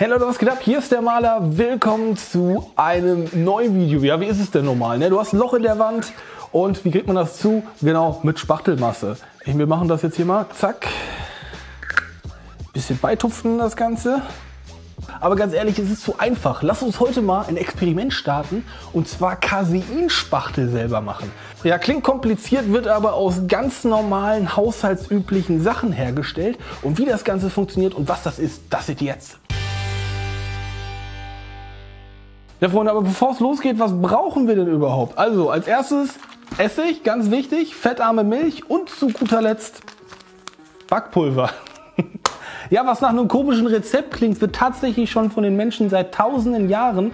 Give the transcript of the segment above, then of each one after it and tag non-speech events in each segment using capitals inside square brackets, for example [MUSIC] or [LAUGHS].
Hey Leute, was geht ab? Hier ist der Maler. Willkommen zu einem neuen Video. Ja, wie ist es denn normal? Ne? Du hast ein Loch in der Wand und wie kriegt man das zu? Genau, mit Spachtelmasse. Wir machen das jetzt hier mal. Zack. Bisschen beitupfen das Ganze. Aber ganz ehrlich, es ist zu einfach. Lass uns heute mal ein Experiment starten und zwar Caseinspachtel selber machen. Ja, klingt kompliziert, wird aber aus ganz normalen haushaltsüblichen Sachen hergestellt. Und wie das Ganze funktioniert und was das ist, das seht ihr jetzt. Ja, Freunde, aber bevor es losgeht, was brauchen wir denn überhaupt? Also, als erstes Essig, ganz wichtig, fettarme Milch und zu guter Letzt Backpulver. [LAUGHS] Ja, was nach einem komischen Rezept klingt, wird tatsächlich schon von den Menschen seit tausenden Jahren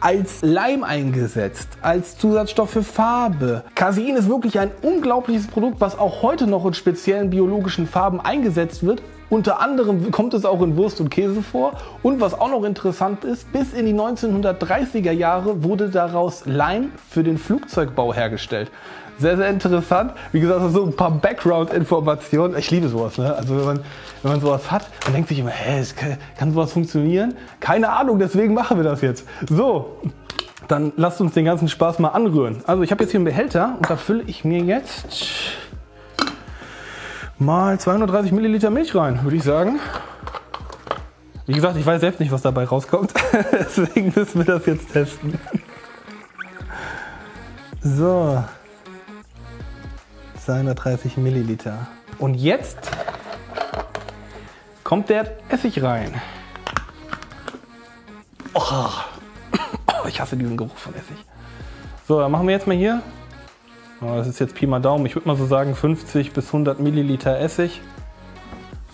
als Leim eingesetzt, als Zusatzstoff für Farbe. Casein ist wirklich ein unglaubliches Produkt, was auch heute noch in speziellen biologischen Farben eingesetzt wird. Unter anderem kommt es auch in Wurst und Käse vor. Und was auch noch interessant ist, bis in die 1930er Jahre wurde daraus Leim für den Flugzeugbau hergestellt. Sehr, sehr interessant. Wie gesagt, so ein paar Background-Informationen. Ich liebe sowas. Ne? Also wenn man, wenn man sowas hat, man denkt sich immer, hä, kann, kann sowas funktionieren? Keine Ahnung, deswegen machen wir das jetzt. So, dann lasst uns den ganzen Spaß mal anrühren. Also ich habe jetzt hier einen Behälter und da fülle ich mir jetzt mal 230 Milliliter Milch rein, würde ich sagen. Wie gesagt, ich weiß selbst nicht, was dabei rauskommt. [LAUGHS] Deswegen müssen wir das jetzt testen. So, 230 Milliliter. Und jetzt kommt der Essig rein. Oh, ich hasse diesen Geruch von Essig. So, dann machen wir jetzt mal hier. Oh, das ist jetzt Pi mal Daumen. Ich würde mal so sagen 50 bis 100 Milliliter Essig.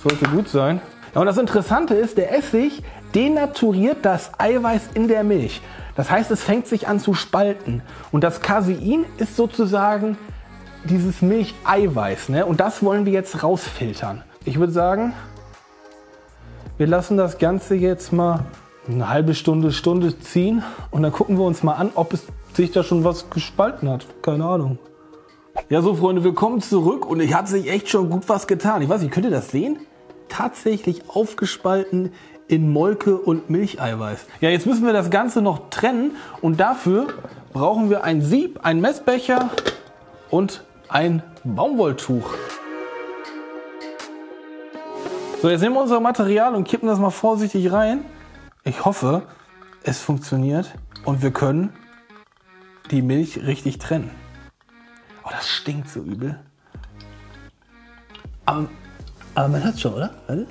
Sollte gut sein. Und das Interessante ist, der Essig denaturiert das Eiweiß in der Milch. Das heißt, es fängt sich an zu spalten. Und das Casein ist sozusagen dieses Milcheiweiß. Ne? Und das wollen wir jetzt rausfiltern. Ich würde sagen, wir lassen das Ganze jetzt mal eine halbe Stunde, Stunde ziehen und dann gucken wir uns mal an, ob es sich da schon was gespalten hat. Keine Ahnung. Ja, so Freunde, willkommen zurück und ich hat sich echt schon gut was getan. Ich weiß nicht, könnt ihr das sehen? Tatsächlich aufgespalten in Molke und Milcheiweiß. Ja, jetzt müssen wir das Ganze noch trennen und dafür brauchen wir ein Sieb, einen Messbecher und ein Baumwolltuch. So, jetzt nehmen wir unser Material und kippen das mal vorsichtig rein. Ich hoffe, es funktioniert und wir können die Milch richtig trennen. Oh, das stinkt so übel. Aber, aber man hat schon, oder? Warte.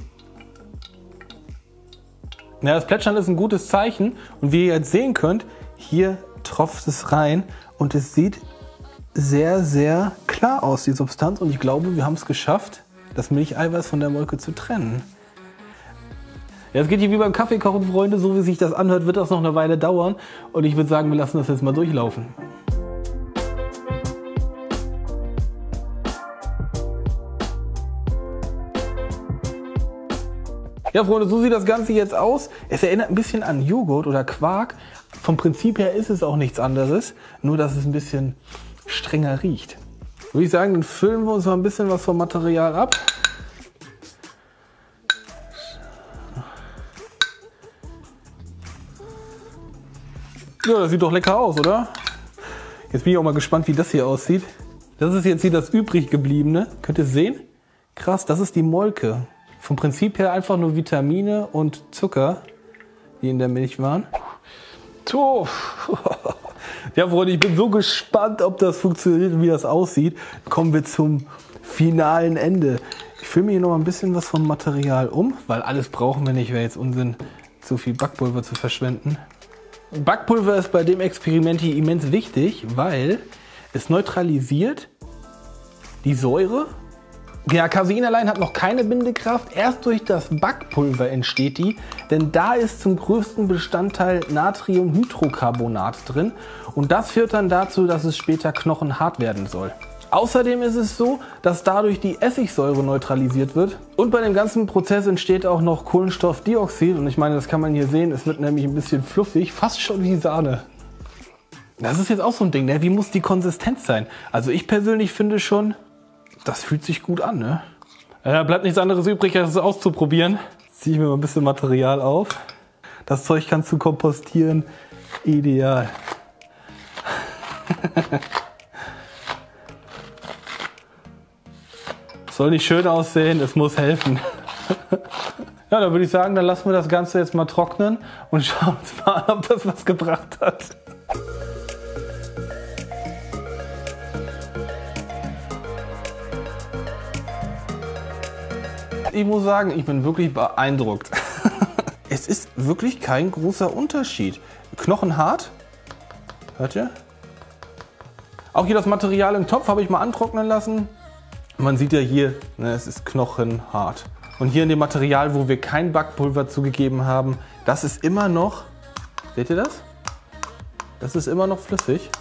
Ja, das Plätschern ist ein gutes Zeichen und wie ihr jetzt sehen könnt, hier tropft es rein und es sieht sehr, sehr klar aus, die Substanz. Und ich glaube, wir haben es geschafft, das Milcheiweiß von der Molke zu trennen. Ja, es geht hier wie beim Kaffeekochen, Freunde. So wie sich das anhört, wird das noch eine Weile dauern. Und ich würde sagen, wir lassen das jetzt mal durchlaufen. Ja, Freunde, so sieht das Ganze jetzt aus. Es erinnert ein bisschen an Joghurt oder Quark. Vom Prinzip her ist es auch nichts anderes, nur dass es ein bisschen strenger riecht. Würde ich sagen, dann füllen wir uns mal ein bisschen was vom Material ab. Ja, das sieht doch lecker aus, oder? Jetzt bin ich auch mal gespannt, wie das hier aussieht. Das ist jetzt hier das übrig gebliebene. Könnt ihr sehen? Krass, das ist die Molke. Vom Prinzip her einfach nur Vitamine und Zucker, die in der Milch waren. So. Ja, Freunde, ich bin so gespannt, ob das funktioniert und wie das aussieht. Kommen wir zum finalen Ende. Ich fülle mir hier noch mal ein bisschen was vom Material um, weil alles brauchen wir nicht. Wäre jetzt Unsinn, zu viel Backpulver zu verschwenden. Backpulver ist bei dem Experiment hier immens wichtig, weil es neutralisiert die Säure ja, Casein allein hat noch keine Bindekraft. Erst durch das Backpulver entsteht die, denn da ist zum größten Bestandteil Natriumhydrocarbonat drin und das führt dann dazu, dass es später knochenhart werden soll. Außerdem ist es so, dass dadurch die Essigsäure neutralisiert wird und bei dem ganzen Prozess entsteht auch noch Kohlenstoffdioxid und ich meine, das kann man hier sehen, es wird nämlich ein bisschen fluffig, fast schon wie Sahne. Das ist jetzt auch so ein Ding, ne? wie muss die Konsistenz sein? Also ich persönlich finde schon, das fühlt sich gut an, ne? Ja, bleibt nichts anderes übrig, als es auszuprobieren. Ziehe ich mir mal ein bisschen Material auf. Das Zeug kannst du kompostieren. Ideal. [LAUGHS] Soll nicht schön aussehen, es muss helfen. [LAUGHS] ja, dann würde ich sagen, dann lassen wir das Ganze jetzt mal trocknen und schauen uns mal an, ob das was gebracht hat. Ich muss sagen, ich bin wirklich beeindruckt. [LAUGHS] es ist wirklich kein großer Unterschied. Knochenhart. Hört ihr? Auch hier das Material im Topf habe ich mal antrocknen lassen. Man sieht ja hier, ne, es ist knochenhart. Und hier in dem Material, wo wir kein Backpulver zugegeben haben, das ist immer noch, seht ihr das? Das ist immer noch flüssig.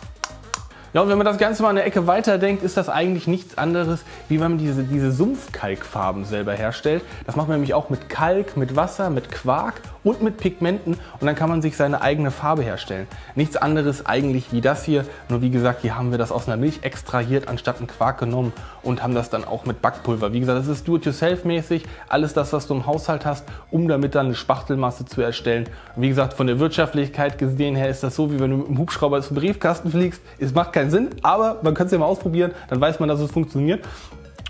Ja, und wenn man das Ganze mal eine Ecke weiterdenkt, ist das eigentlich nichts anderes, wie wenn man diese, diese Sumpfkalkfarben selber herstellt. Das macht man nämlich auch mit Kalk, mit Wasser, mit Quark und mit Pigmenten und dann kann man sich seine eigene Farbe herstellen. Nichts anderes eigentlich wie das hier, nur wie gesagt, hier haben wir das aus einer Milch extrahiert, anstatt einen Quark genommen und haben das dann auch mit Backpulver. Wie gesagt, das ist do-it-yourself-mäßig, alles das, was du im Haushalt hast, um damit dann eine Spachtelmasse zu erstellen. Und wie gesagt, von der Wirtschaftlichkeit gesehen her ist das so, wie wenn du mit dem Hubschrauber zum Briefkasten fliegst. Es macht keinen Sinn, aber man kann es ja mal ausprobieren, dann weiß man, dass es funktioniert.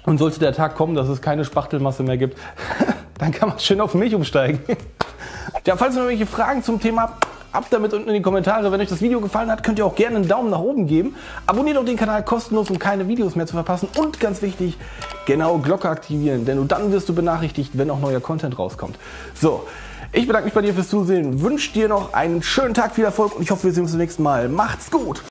Und sollte der Tag kommen, dass es keine Spachtelmasse mehr gibt, [LAUGHS] dann kann man schön auf Milch umsteigen. [LAUGHS] Ja, falls ihr noch welche Fragen zum Thema habt, ab damit unten in die Kommentare. Wenn euch das Video gefallen hat, könnt ihr auch gerne einen Daumen nach oben geben. Abonniert auch den Kanal kostenlos, um keine Videos mehr zu verpassen. Und ganz wichtig, genau Glocke aktivieren, denn nur dann wirst du benachrichtigt, wenn auch neuer Content rauskommt. So, ich bedanke mich bei dir fürs Zusehen, wünsche dir noch einen schönen Tag, viel Erfolg und ich hoffe, wir sehen uns beim nächsten Mal. Macht's gut!